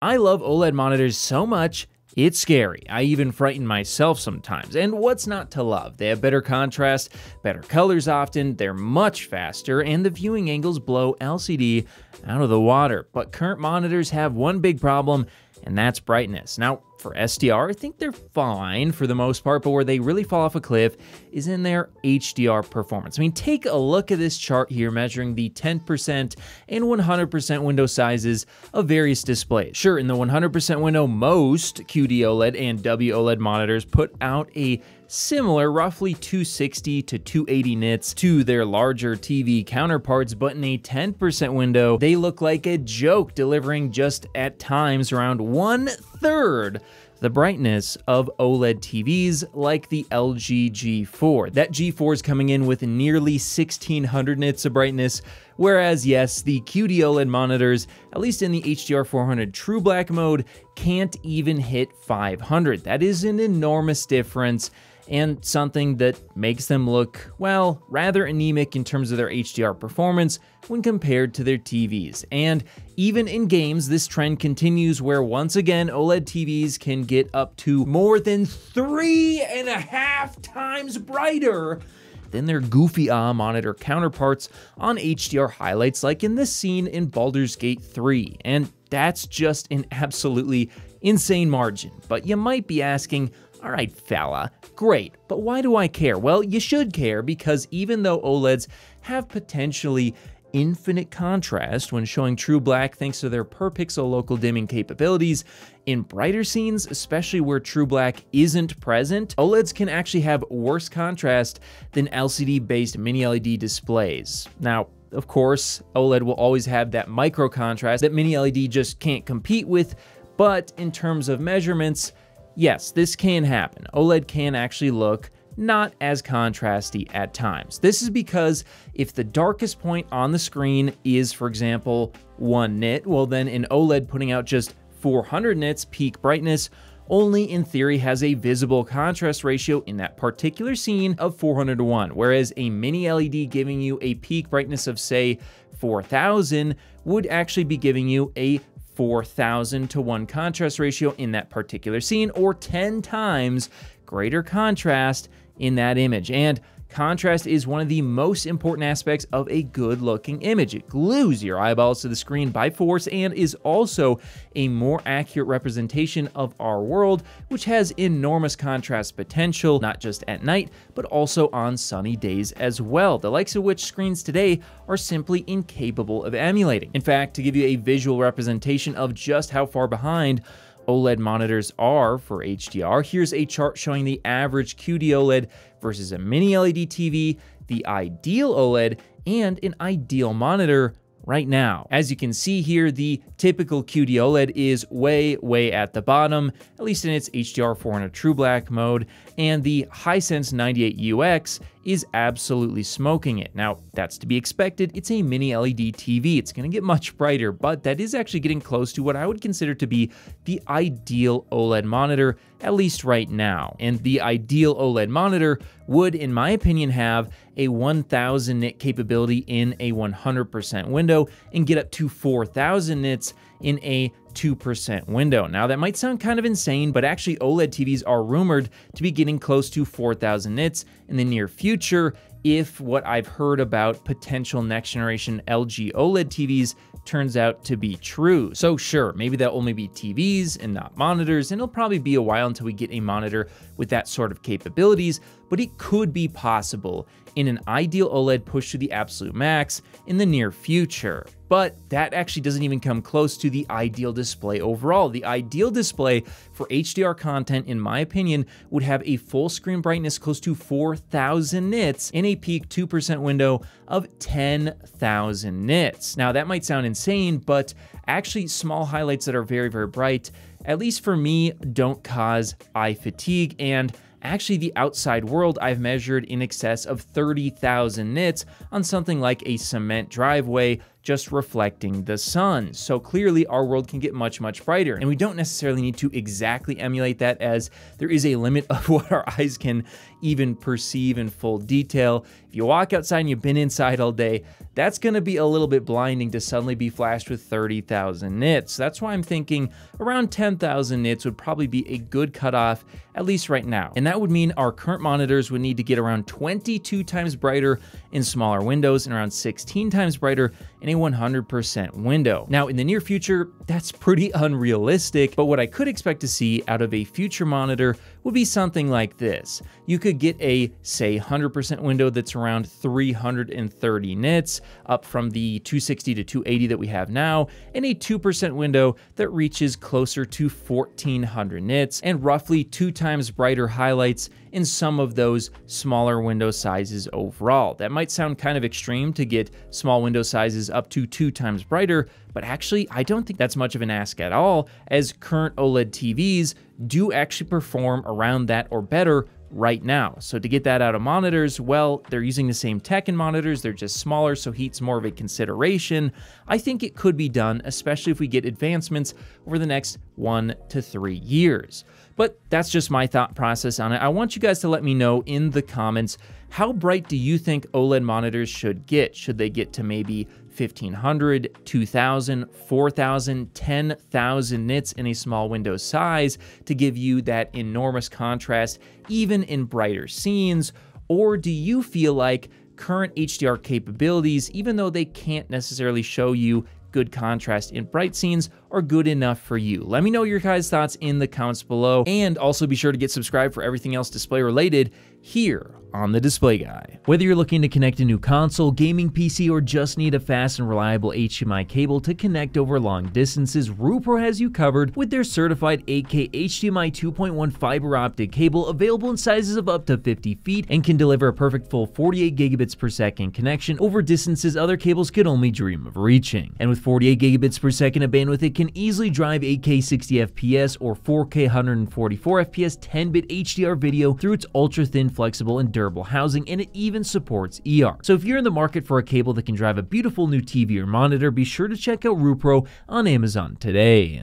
I love OLED monitors so much, it's scary. I even frighten myself sometimes. And what's not to love? They have better contrast, better colors often, they're much faster, and the viewing angles blow LCD out of the water. But current monitors have one big problem, and that's brightness. Now, for SDR, I think they're fine for the most part, but where they really fall off a cliff is in their HDR performance. I mean, take a look at this chart here measuring the 10% and 100% window sizes of various displays. Sure, in the 100% window, most QD-OLED and WOLED monitors put out a similar, roughly 260 to 280 nits to their larger TV counterparts, but in a 10% window, they look like a joke, delivering just at times around one third the brightness of OLED TVs like the LG G4. That G4 is coming in with nearly 1600 nits of brightness, whereas yes, the QD OLED monitors, at least in the HDR 400 True Black mode, can't even hit 500. That is an enormous difference and something that makes them look, well, rather anemic in terms of their HDR performance when compared to their TVs. And even in games, this trend continues where once again OLED TVs can get up to more than three and a half times brighter than their goofy ah monitor counterparts on HDR highlights like in this scene in Baldur's Gate 3. And that's just an absolutely insane margin. But you might be asking, all right, fella, great, but why do I care? Well, you should care because even though OLEDs have potentially infinite contrast when showing true black thanks to their per pixel local dimming capabilities. In brighter scenes, especially where true black isn't present, OLEDs can actually have worse contrast than LCD based mini LED displays. Now, of course, OLED will always have that micro contrast that mini LED just can't compete with, but in terms of measurements, yes, this can happen. OLED can actually look not as contrasty at times. This is because if the darkest point on the screen is, for example, 1 nit, well then an OLED putting out just 400 nits peak brightness only in theory has a visible contrast ratio in that particular scene of 400 to 1, whereas a mini LED giving you a peak brightness of say 4000 would actually be giving you a 4,000 to 1 contrast ratio in that particular scene, or 10 times greater contrast in that image. And Contrast is one of the most important aspects of a good looking image. It glues your eyeballs to the screen by force and is also a more accurate representation of our world, which has enormous contrast potential, not just at night, but also on sunny days as well, the likes of which screens today are simply incapable of emulating. In fact, to give you a visual representation of just how far behind OLED monitors are for HDR, here's a chart showing the average QD OLED versus a mini LED TV, the ideal OLED, and an ideal monitor right now. As you can see here, the typical QD OLED is way, way at the bottom, at least in its HDR 400 True Black mode, and the Hisense 98UX is absolutely smoking it. Now, that's to be expected. It's a mini LED TV. It's going to get much brighter, but that is actually getting close to what I would consider to be the ideal OLED monitor, at least right now. And the ideal OLED monitor would, in my opinion, have a 1000 nit capability in a 100% window and get up to 4000 nits in a 2% window. Now, that might sound kind of insane, but actually, OLED TVs are rumored to be getting close to 4,000 nits in the near future if what I've heard about potential next generation LG OLED TVs turns out to be true. So sure, maybe that'll only be TVs and not monitors, and it'll probably be a while until we get a monitor with that sort of capabilities, but it could be possible in an ideal OLED pushed to the absolute max in the near future. But that actually doesn't even come close to the ideal display overall. The ideal display for HDR content, in my opinion, would have a full screen brightness close to 4,000 nits in a peak 2% window of 10,000 nits. Now, that might sound insane, but actually, small highlights that are very, very bright, at least for me, don't cause eye fatigue. And Actually, the outside world I've measured in excess of 30,000 nits on something like a cement driveway just reflecting the sun. So clearly, our world can get much, much brighter. And we don't necessarily need to exactly emulate that, as there is a limit of what our eyes can even perceive in full detail. If you walk outside and you've been inside all day, that's going to be a little bit blinding to suddenly be flashed with 30,000 nits. That's why I'm thinking around 10,000 nits would probably be a good cutoff, at least right now. And that would mean our current monitors would need to get around 22 times brighter in smaller windows and around 16 times brighter in a 100% window. Now, in the near future, that's pretty unrealistic, but what I could expect to see out of a future monitor would be something like this. You could get a, say, 100% window that's around 330 nits, up from the 260 to 280 that we have now, and a 2% window that reaches closer to 1400 nits, and roughly two times brighter highlights in some of those smaller window sizes overall. That might sound kind of extreme to get small window sizes up to two times brighter, but actually, I don't think that's much of an ask at all, as current OLED TVs do actually perform around that or better right now. So to get that out of monitors, well, they're using the same tech in monitors, they're just smaller, so heat's more of a consideration. I think it could be done, especially if we get advancements over the next one to three years. But that's just my thought process on it. I want you guys to let me know in the comments how bright do you think OLED monitors should get? Should they get to maybe 1500, 2000, 4000, 10,000 nits in a small window size to give you that enormous contrast, even in brighter scenes? Or do you feel like current HDR capabilities, even though they can't necessarily show you good contrast in bright scenes are good enough for you? Let me know your guys' thoughts in the comments below, and also be sure to get subscribed for everything else display related here on the Display Guy. Whether you're looking to connect a new console, gaming PC, or just need a fast and reliable HDMI cable to connect over long distances, Ruipro has you covered with their certified 8K HDMI 2.1 fiber optic cable available in sizes of up to 50 feet and can deliver a perfect full 48 gigabits per second connection over distances other cables could only dream of reaching. And with 48 gigabits per second of bandwidth, it can easily drive 8K 60 FPS or 4K 144 FPS 10-bit HDR video through its ultra-thin, flexible, and durable housing, and it even supports ER. So if you're in the market for a cable that can drive a beautiful new TV or monitor, be sure to check out Ruipro on Amazon today.